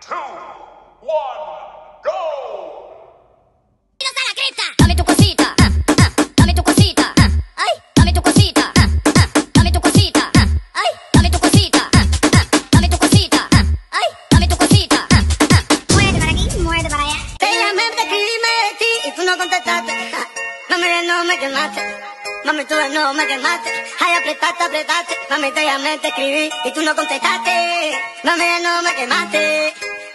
two, one, go! ¡Tiros a la cresta! Dame tu cosita, ah, ah, dame tu cosita, ah, ay, dame tu cosita, ah, ah, dame tu cosita, ah, ay, dame tu cosita, ah, ah, dame tu cosita, ah, ay, dame tu cosita, ah, ah. Muévete para aquí, muévete para allá. Te llamé, te escribí, me y tú no contestaste. Ja, Mami, de no me quemaste. Mami, tú de no me quemaste. Ay, apretaste, apretaste. Mami, te llamé, te escribí y tú no contestaste. Mami, de no me quemaste.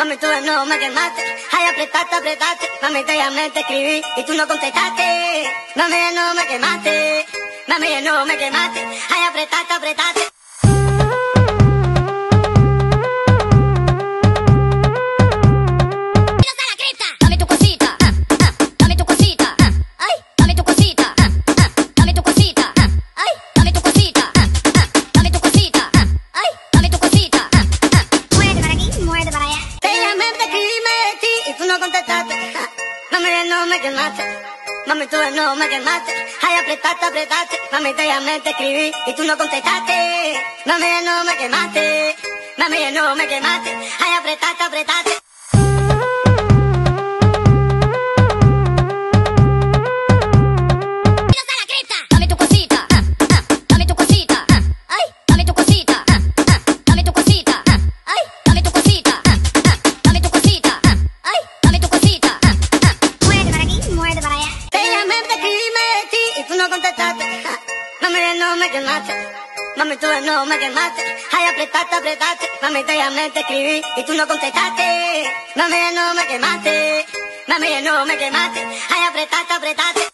Mami, tú de no me quemaste. Ay, apretaste, apretaste. Mami, te llamé, te escribí y tú no contestaste. Mami, de no me quemaste. Mami, de no me quemaste. Ay, apretaste. Mami, de no me quemaste. Mami, tú no me quemaste. Ay, apretaste, apretaste. Mami, te llamé, te escribí y tú no contestaste. Mami, de no me quemaste. Mami, de no me quemaste. Ay, apretaste, apretaste. Contestaste. Ja, Mami, no me quemaste. Mami, tú no me quemaste. Ay, apretaste, apretaste. Mami, te llamé, te escribí y tú no contestaste. Mami, no me quemaste. Mami, no me quemaste. Ay, apretaste, apretaste.